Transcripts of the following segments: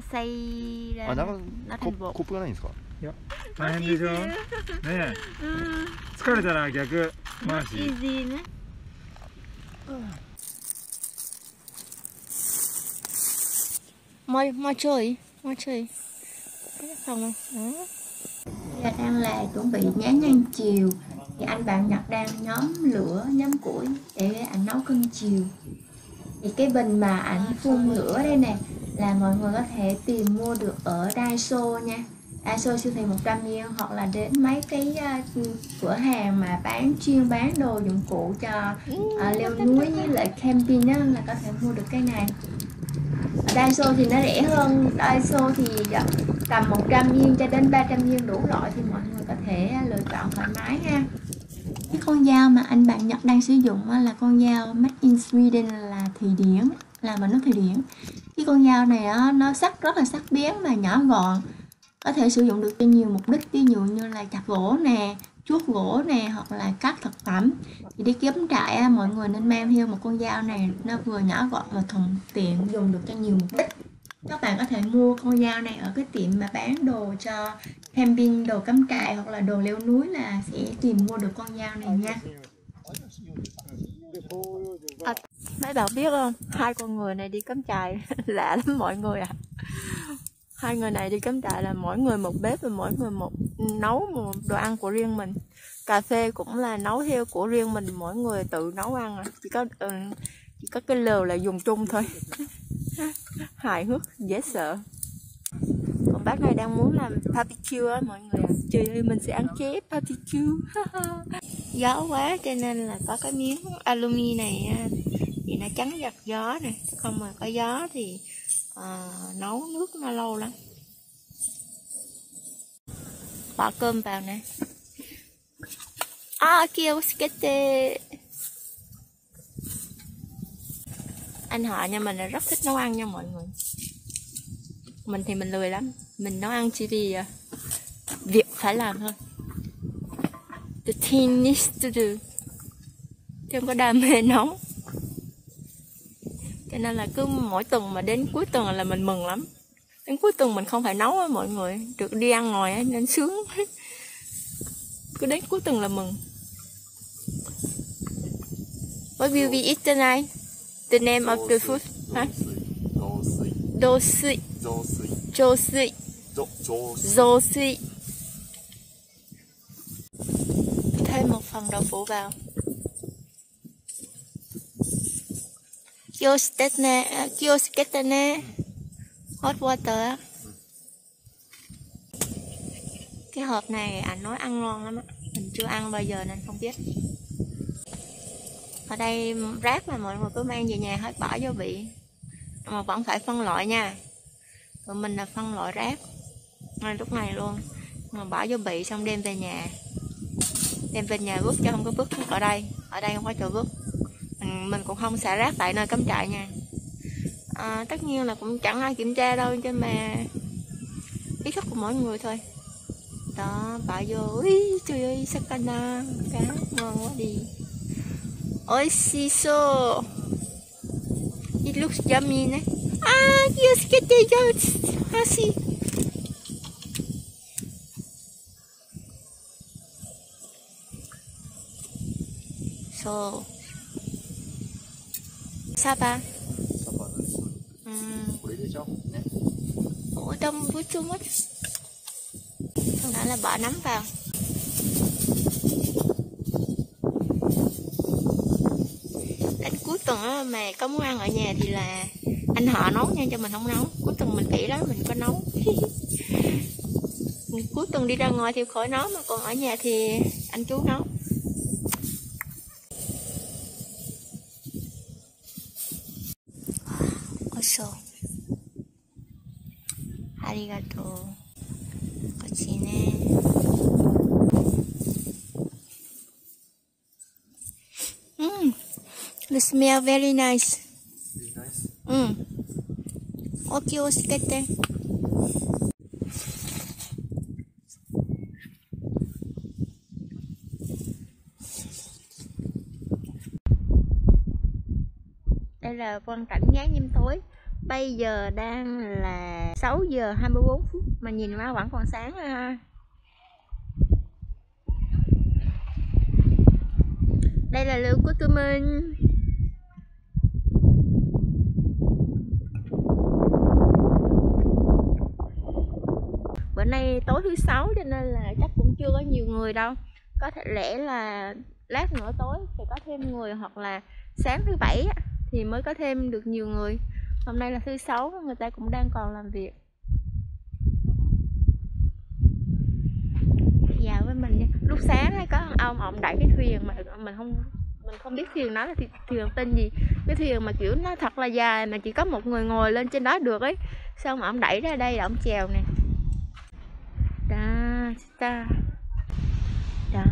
が採卵あなかなかココップがないんですかいや大変でしょねえ、疲れたら逆。マジ。ね、Mai mai chơi, mai chơi. Cái phòng này. Đó. Là đang là chuẩn bị nhá nhân chiều. Thì anh bạn Nhật đang nhóm lửa, nhóm củi để ảnh nấu cơm chiều. Thì cái bình mà ảnh phun lửa đây nè là mọi người có thể tìm mua được ở Daiso nha. Daiso siêu thị 100 yên hoặc là đến mấy cái uh, cửa hàng mà bán chuyên bán đồ dụng cụ cho uh, leo núi với lại camping á là có thể mua được cái này. Ở Daiso thì nó rẻ hơn. Daiso thì dạ, tầm 100 yên cho đến 300 yên đủ loại thì mọi người có thể lựa chọn thoải mái ha. Cái con dao mà anh bạn Nhật đang sử dụng là con dao made in Sweden là Thụy Điển làm bằng nước Thụy Điển con dao này á, nó sắc rất là sắc bén và nhỏ gọn. Có thể sử dụng được cho nhiều mục đích ví dụ như là chặt gỗ nè chuốt gỗ nè hoặc là cắt thực phẩm. Thì đi kiếm trại mọi người nên mang theo một con dao này nó vừa nhỏ gọn và thuận tiện dùng được cho nhiều mục đích. Các bạn có thể mua con dao này ở cái tiệm mà bán đồ cho camping đồ cắm trại hoặc là đồ leo núi là sẽ tìm mua được con dao này nha. Ờ. Mấy bạn biết không? Hai con người này đi cắm trại lạ lắm mọi người à Hai người này đi cắm trại là mỗi người một bếp và mỗi người một nấu một đồ ăn của riêng mình. Cà phê cũng là nấu theo của riêng mình, mỗi người tự nấu ăn à. Chỉ có ừ, chỉ có cái lều là dùng chung thôi. Hài hước, dễ sợ. Còn bác này đang muốn làm barbecue á mọi người ạ. Trời ơi mình sẽ ăn chép barbecue. Gió quá cho nên là có cái miếng alumi này thì nó chắn giật gió này Không mà có gió thì ờ, nấu nước nó lâu lắm. Bỏ cơm vào nè. À kêu skete Anh họ nhà mình là rất thích nấu ăn nha mọi người. Mình thì mình lười lắm. Mình nấu ăn chỉ vì ờ, việc phải làm thôi. The thing needs to do. Chứ không có đam mê nấu cho nên là cứ mỗi tuần mà đến cuối tuần là mình mừng lắm. Đến cuối tuần mình không phải nấu á mọi người được đi ăn ngoài ấy, nên sướng. Cứ đến cuối tuần là mừng. What will we eat tonight? The name of the food? Hả? Dosui. Dosui. Dosui. Thêm một phần đậu phụ vào. Kyosketane Kyosketane Hot water. Cái hộp này anh nói ăn ngon lắm á. Mình chưa ăn bao giờ nên không biết. Ở đây rác mà mọi người cứ mang về nhà hết, bỏ vô bị Mà vẫn phải phân loại nha. Tụi mình là phân loại rác ngay lúc này luôn. Mà bỏ vô bị xong đem về nhà. Đem về nhà vứt cho không có vứt ở đây. Ở đây không có chỗ vứt. Ừ, mình, cũng không xả rác tại nơi cắm trại nha. À, tất nhiên là cũng chẳng ai kiểm tra đâu chứ mà ý thức của mỗi người thôi. Đó bà vô Ui, trời ơi sakana cá ngon quá đi. Ôi shiso it looks yummy nè. Ah yes get the hasi So, Sapa Sapa 음, 보이죠? 네. Ở trong với too much Thằng đó là bỏ nấm vào. Đến cuối tuần đó mà có muốn ăn ở nhà thì là anh họ nấu nha cho mình không nấu. Cuối tuần mình kỹ đó mình có nấu. Cuối tuần đi ra ngoài thì khỏi nấu mà còn ở nhà thì anh chú nấu. The smell very nice. うん。お気をつけて。Đây là quang cảnh nhá nhem tối Bây giờ đang là 6 giờ 24 phút mà nhìn má vẫn còn sáng rồi ha. Đây là lượt của tụi mình. nay tối thứ sáu cho nên là chắc cũng chưa có nhiều người đâu. Có thể lẽ là lát nữa tối sẽ có thêm người hoặc là sáng thứ bảy thì mới có thêm được nhiều người. Hôm nay là thứ sáu, người ta cũng đang còn làm việc. Dạo với mình nha. Lúc sáng hay có ông ông đẩy cái thuyền mà mình không mình không biết thuyền nó là thuyền tên gì. Cái thuyền mà, kiểu, nó thật là dài mà chỉ có một người ngồi lên trên đó được ấy. Xong ông đẩy ra đây là ông chèo nè da da da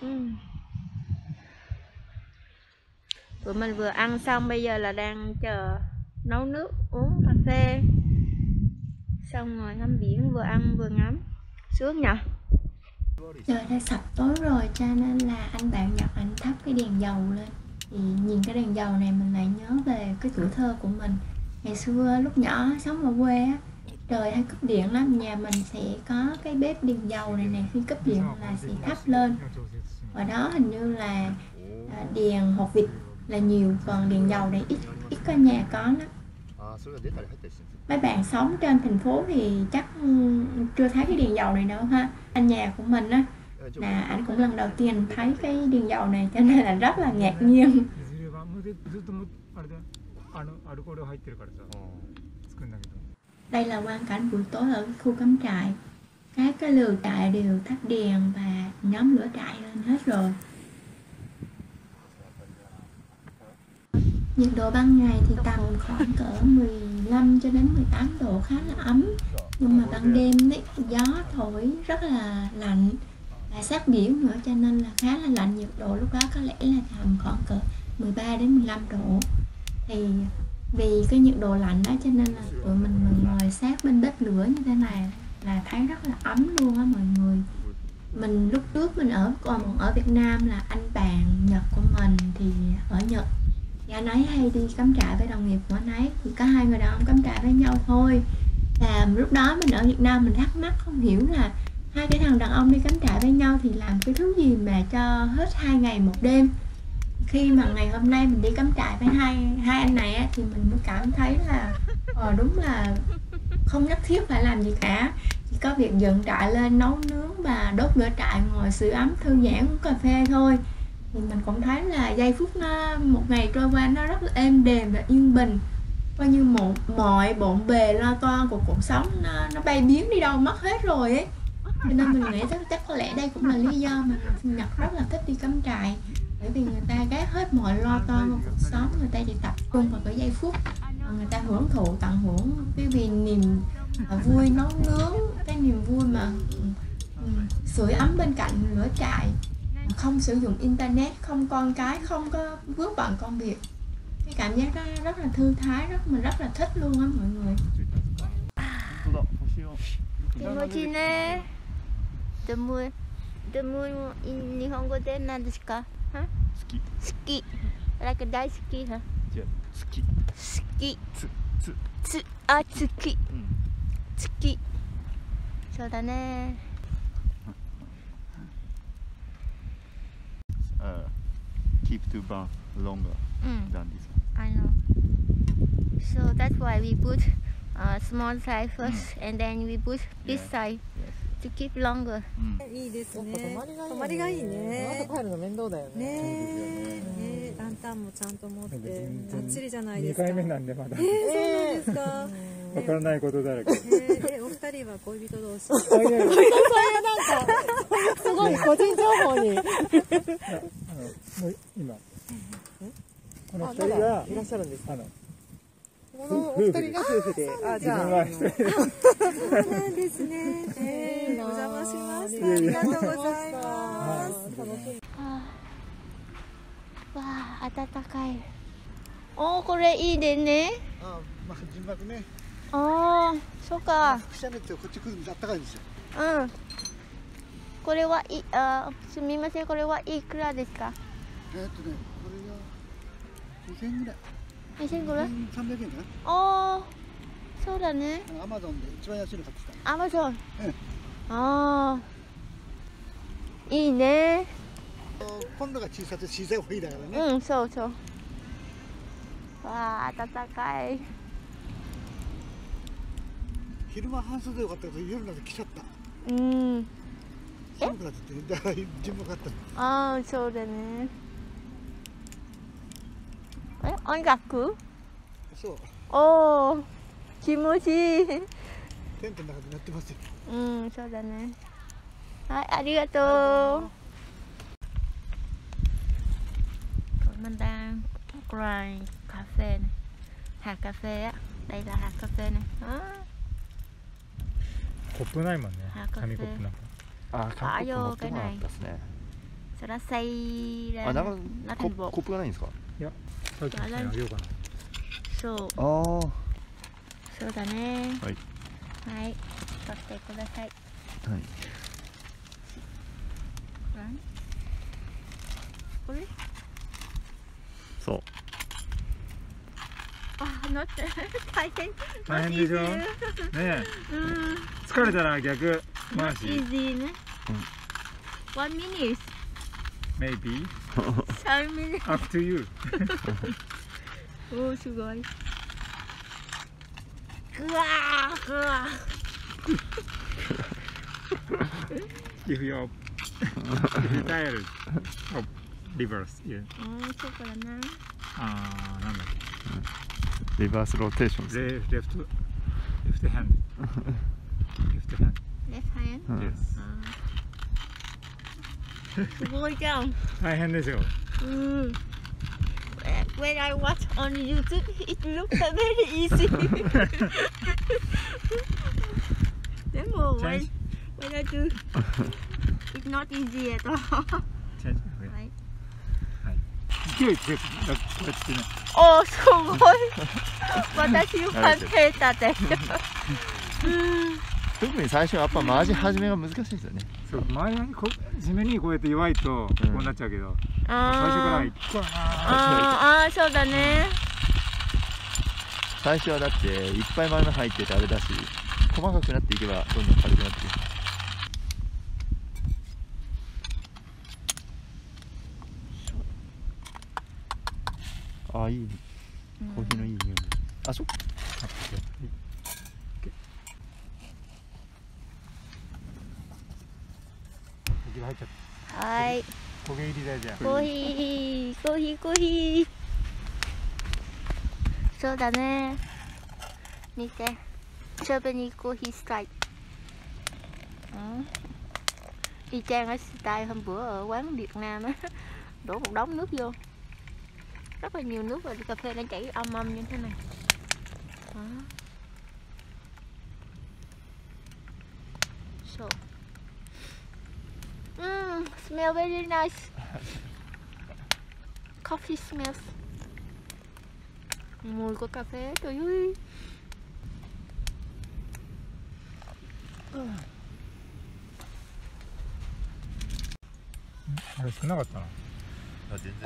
ừ. tụi mình vừa ăn xong bây giờ là đang chờ nấu nước, uống cà phê. Xong rồi ngắm biển, vừa ăn vừa ngắm. Sướng nhở? Trời đã sập tối rồi cho nên là anh bạn Nhật anh thắp cái đèn dầu lên. Thì nhìn cái đèn dầu này mình lại nhớ về cái tuổi thơ của mình. Ngày xưa lúc nhỏ sống ở quê á trời hay cúp điện lắm. Nhà mình sẽ có cái bếp điện dầu này nè. Khi cúp điện là sẽ thắp lên. Ở đó hình như là à, đèn hoặc vịt là nhiều, còn điện dầu này ít ít có nhà có lắm. Mấy bạn sống trên thành phố thì chắc ừ, chưa thấy cái điện dầu này đâu ha. Anh nhà của mình á, là anh cũng lần đầu tiên thấy cái điện dầu này, cho nên là rất là ngạc nhiên. Ờ đây là quang cảnh buổi tối ở khu cắm trại. Các cái lều trại đều tắt đèn và nhóm lửa trại lên hết rồi. Nhiệt độ ban ngày thì tầm khoảng cỡ 15 cho đến 18 độ, khá là ấm. Nhưng mà ban đêm đấy gió thổi rất là lạnh và sát biển nữa, cho nên là khá là lạnh nhiệt độ. Lúc đó có lẽ là tầm khoảng cỡ 13 đến 15 độ. Thì vì cái nhiệt độ lạnh đó, cho nên là tụi mình mình ngồi sát bên bếp lửa như thế này là thấy rất là ấm luôn á mọi người. Mình lúc trước mình ở, còn ở Việt Nam là anh bạn Nhật của mình thì ở Nhật. Thì anh ấy hay đi cắm trại với đồng nghiệp của anh ấy thì có hai người đàn ông cắm trại với nhau thôi. Là lúc đó mình ở Việt Nam mình thắc mắc không hiểu là hai cái thằng đàn ông đi cắm trại với nhau thì làm cái thứ gì mà cho hết hai ngày một đêm khi mà ngày hôm nay mình đi cắm trại với hai hai anh này á, thì mình mới cảm thấy là ờ đúng là không nhất thiết phải làm gì cả. Chỉ có việc dựng trại lên nấu nướng và đốt lửa trại ngồi sưởi ấm thư giãn uống cà phê thôi. Thì mình cũng thấy là giây phút nó một ngày trôi qua nó rất là êm đềm và yên bình. Coi như một mọi bộn bề lo toan của cuộc sống nó, nó bay biến đi đâu mất hết rồi ấy. Cho nên mình nghĩ chắc, chắc có lẽ đây cũng là lý do mà sinh nhật rất là thích đi cắm trại. Bởi vì người ta hết mọi lo toan của cuộc sống người ta chỉ tập trung vào cái giây phút mà người ta hưởng thụ tận hưởng cái vì niềm à, vui nấu nướng cái niềm vui mà ừ, sưởi ấm bên cạnh lửa trại không sử dụng internet không con cái không có vướng bận công việc cái cảm giác đó rất là thư thái rất mình rất là thích luôn á mọi người 本当だ星を気持ちいいねでもでもい日本語で何ですかは 好き好き like 大好きは違う好き好きつつつあ月うん月そうだね uh, keep to burn longer うん than this I know so that's why we put uh, small size first and then we put this Yeah. size Yes. To keep longer うんいいですね。泊まりがいいよね。朝帰るの面倒だよね。ねえ、ねえランタンもちゃんと持って、バッチリじゃないで2すか。回目なんでまだえー、そうなんですか。わからないことだらけえー、えお二人は恋人同士。そういうなんか、すごい個人情報に。あの今このあ、二人がいらっしゃるんですか？あのこのお二人が夫婦で。あ、じ自ゃあ。そうなんですね。えー、お邪魔しました。ありがとうございます。楽しみ。わあ暖かいおーこれいいでねあまあ純白ねああそうかくしゃみってこっち来るんであったかいんですようんこれはいあすみませんこれはいくらですか？えーっとねこれが2000円ぐらい2000ぐらい300円かああそうだねなアマゾンで一番安いの買ってきたアマゾンうんああいいねコンロが小さくて小さい方がいいだからね、うんそうそうわあ暖かい昼間半袖でよかったけど夜になって来ちゃったうん寒くなっててだから順番買ったのああそうだねえ音楽そうおお気持ちいいテントの中で鳴ってますようんそうだねはいありがとうコップないもんね紙コップなんかあ紙コップ持ってなったですねそらさいらコップがないんですかさっきあげようかな。そう。ああそうだね。はい。はい。取ってください。はい。はいこれ？そう。あ乗って。大変。大変でしょ？ね。え。疲れたら逆。回し easy ね。うん。one minute maybe timing. Up to you. oh, すごい。ぐわーぐわー If you're if you're tired of reverse, yeah. Ah, reverse rotation. Left, left, left hand. left hand. Left hand? Yes. Ah. すごいじゃん。大変ですよ。うん。When I watch on YouTube it looks very easy. でも when when I do it's not easy at all. うやってねおーすごい。私は手立て特に最初はやっぱ回し始めが難しいですよね。そう前にこ地面にこうやって弱いとこうなっちゃうけど、最初からああー。あーそうだね。最初はだっていっぱい豆入っててあれだし細かくなっていけばどんどん軽くなっていくあいいコーヒーのいい匂い。あそっはいた焦げ入りだよじゃコーヒーコーヒーコーヒーそうだね見てチョベニーコーヒーストライプừ. y chang ở style hôm bữa ở quán Việt Nam á đổ một đống nước vô rất là nhiều nước và cà phê nó chảy âm âm như thế này đó. So. smell very nice. Coffee smells. Mùi của cà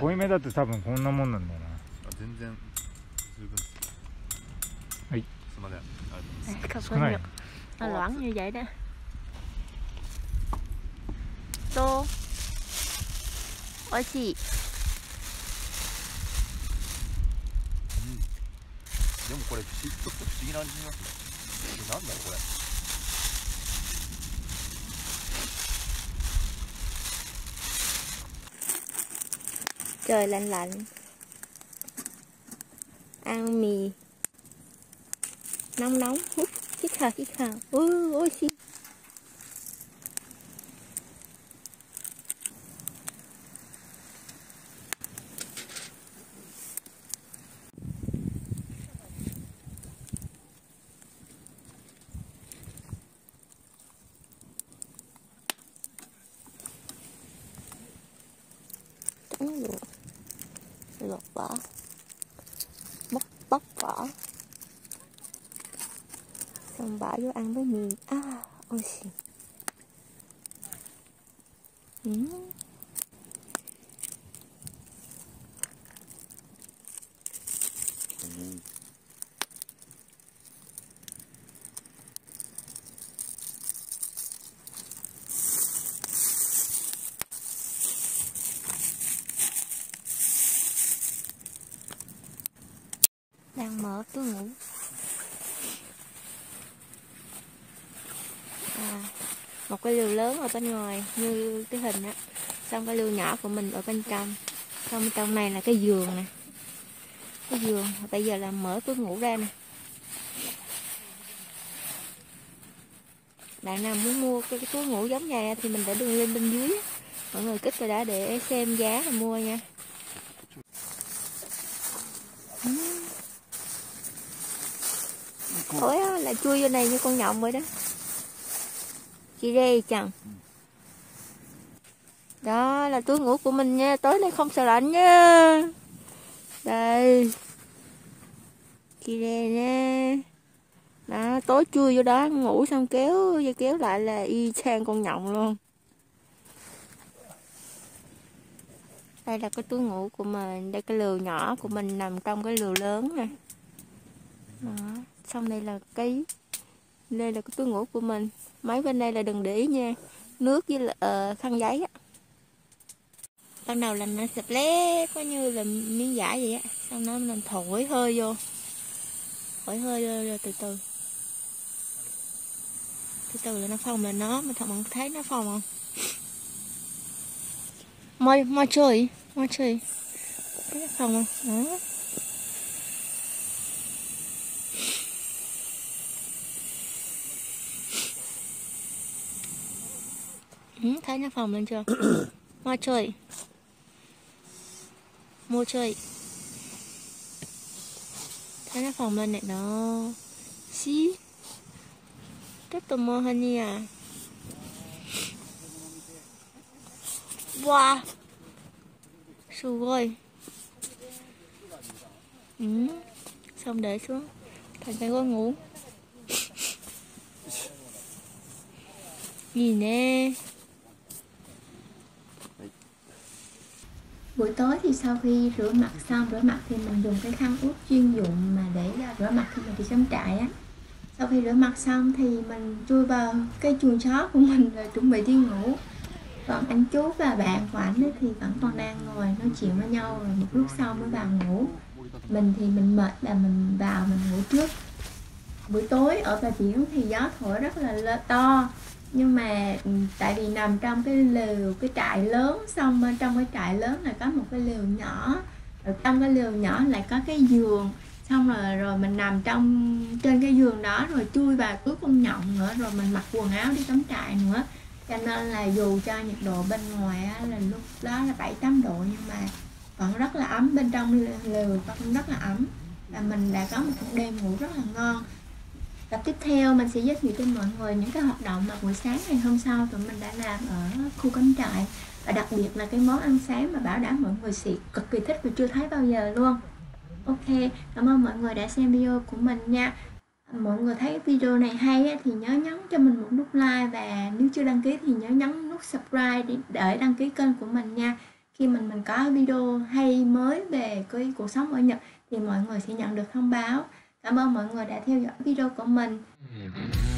おいめだって多分こんなもんなんだよなあ全然はいすませありがとうございます少ないよ loãng như vậy đó. Tô. Ôi chị. でもこれちょっと不思議な味しますねなんだろうこれ Trời lạnh lạnh. Ăn mì. Nóng nóng. Hút. Hít thở hít thở. Ôi ôi chị. xong bỏ vô ăn với mì à ôi xì ừ. một cái lều lớn ở bên ngoài như cái hình á. Xong cái lều nhỏ của mình ở bên trong. Xong bên trong này là cái giường nè. Cái giường bây giờ là mở túi ngủ ra nè. Bạn nào muốn mua cái, cái túi ngủ giống vậy thì mình để đường lên bên dưới. Mọi người kích vào đó để xem giá và mua nha. Ủa là chui vô này như con nhộng vậy đó Chị đây chẳng Đó là túi ngủ của mình nha Tối nay không sợ lạnh nha. Đây. Chị đây nè. Đó tối chui vô đó ngủ xong kéo Và kéo lại là y chang con nhộng luôn. Đây là cái túi ngủ của mình Đây cái lều nhỏ của mình nằm trong cái lều lớn nè. Đó xong đây là cái đây là cái túi ngủ của mình máy bên đây là đừng để ý nha. Nước với là, uh, ờ, khăn giấy á. Ban đầu là nó sập lé có như là miếng vải vậy á. Xong nó mình thổi hơi vô. Thổi hơi vô rồi từ từ. Từ từ là nó phong là nó mà thật bạn thấy nó phòng không? Moi moi chơi moi chơi. Thấy nó không? Đó. Ừ, thấy nó phòng lên chưa? Mua chơi. Mua chơi. Thấy nó phòng lên này nó. Xí. Rất tò mò hơn nhỉ à. Wow. Su rồi. Ừ. Xong để xuống. Thành cái con ngủ. Gì nè. Buổi tối thì sau khi rửa mặt xong, rửa mặt thì mình dùng cái khăn ướt chuyên dụng mà để à, rửa mặt khi mình đi cắm trại á. Sau khi rửa mặt xong thì mình chui vào cái chuồng chó của mình rồi chuẩn bị đi ngủ. Còn anh chú và bạn của anh ấy thì vẫn còn đang ngồi nói chuyện với nhau rồi một lúc sau mới vào ngủ. Mình thì mình mệt và mình vào mình ngủ trước. Buổi tối ở bờ biển thì gió thổi rất là to nhưng mà ừ, tại vì nằm trong cái lều, cái trại lớn, xong bên trong cái trại lớn là có một cái lều nhỏ. Ở trong cái lều nhỏ lại có cái giường, xong rồi rồi mình nằm trong, trên cái giường đó rồi chui vào túi con nhộng nữa, rồi mình mặc quần áo đi tắm trại nữa. Cho nên là dù cho nhiệt độ bên ngoài là lúc đó là bảy, tám độ, nhưng mà vẫn rất là ấm. Bên trong lều vẫn rất là ấm. Và mình đã có một đêm ngủ rất là ngon. Tập tiếp theo mình sẽ giới thiệu cho mọi người những cái hoạt động mà buổi sáng ngày hôm sau tụi mình đã làm ở khu cắm trại và đặc biệt là cái món ăn sáng mà bảo đảm mọi người sẽ cực kỳ thích và chưa thấy bao giờ luôn. Ok, cảm ơn mọi người đã xem video của mình nha. Mọi người thấy video này hay thì nhớ nhấn cho mình một nút like và nếu chưa đăng ký thì nhớ nhấn nút subscribe để đăng ký kênh của mình nha. Khi mình mình có video hay mới về cái cuộc sống ở Nhật thì mọi người sẽ nhận được thông báo. Cảm ơn mọi người đã theo dõi video của mình. Ừ.